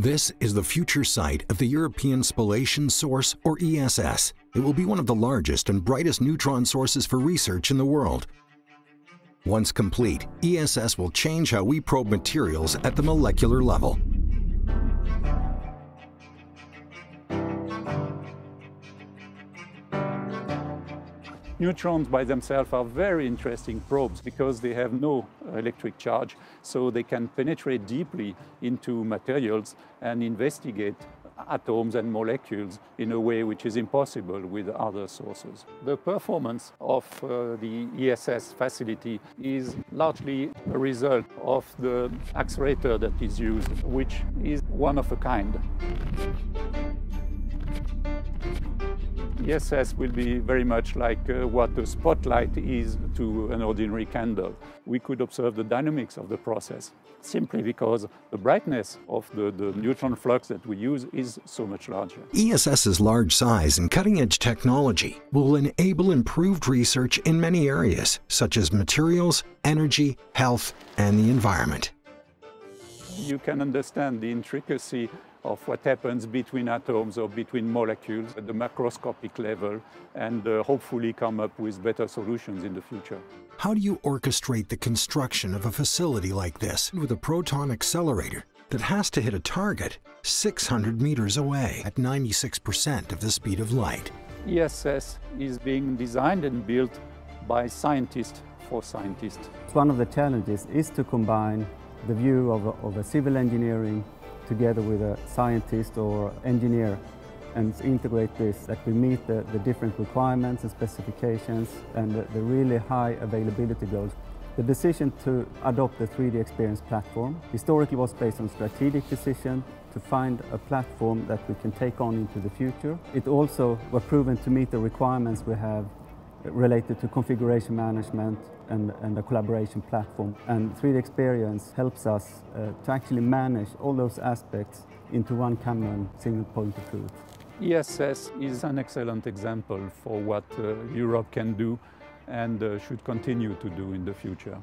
This is the future site of the European Spallation Source, or ESS. It will be one of the largest and brightest neutron sources for research in the world. Once complete, ESS will change how we probe materials at the molecular level. Neutrons by themselves are very interesting probes because they have no electric charge, so they can penetrate deeply into materials and investigate atoms and molecules in a way which is impossible with other sources. The performance of uh, the ESS facility is largely a result of the accelerator that is used, which is one of a kind. ESS will be very much like uh, what a spotlight is to an ordinary candle. We could observe the dynamics of the process simply because the brightness of the, the neutron flux that we use is so much larger. ESS's large size and cutting-edge technology will enable improved research in many areas, such as materials, energy, health, and the environment. You can understand the intricacy of what happens between atoms or between molecules at the macroscopic level and uh, hopefully come up with better solutions in the future. How do you orchestrate the construction of a facility like this with a proton accelerator that has to hit a target 600 meters away at 96% of the speed of light? ESS is being designed and built by scientists for scientists. One of the challenges is to combine the view of a, of a civil engineering together with a scientist or engineer and integrate this that we meet the, the different requirements and specifications and the, the really high availability goals. The decision to adopt the 3D Experience platform historically was based on strategic decision to find a platform that we can take on into the future. It also was proven to meet the requirements we have related to configuration management and, and a collaboration platform. And 3D Experience helps us uh, to actually manage all those aspects into one common single point of truth. ESS is an excellent example for what uh, Europe can do and uh, should continue to do in the future.